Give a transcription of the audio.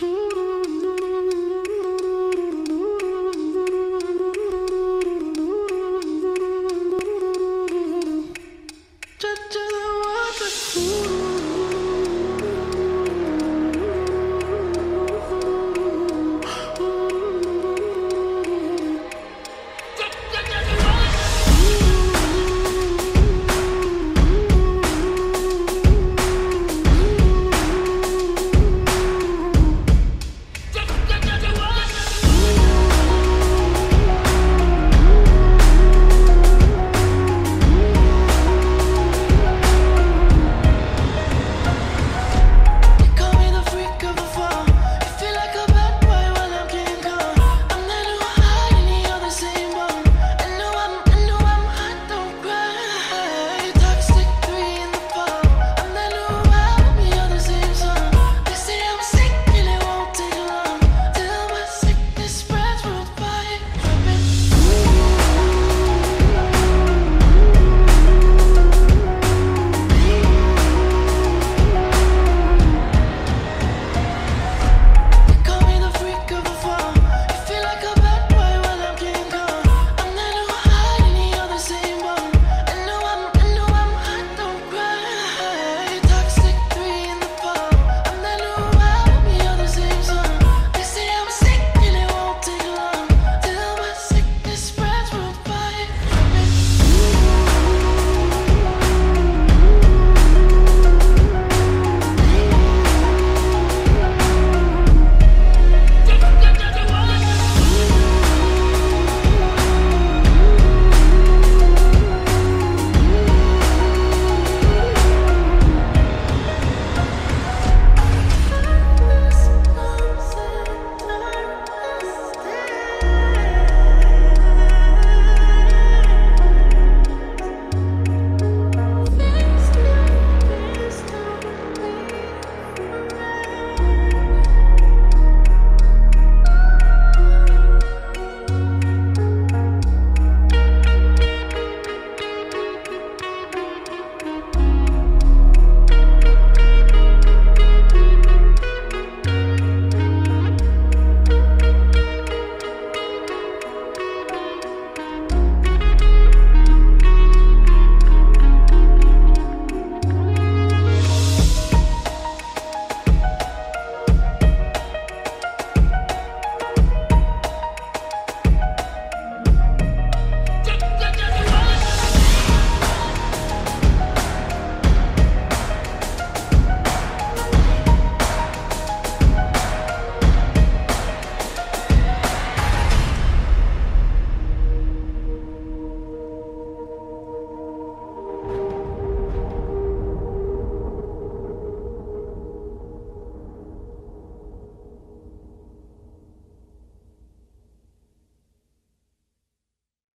Mm-hmm.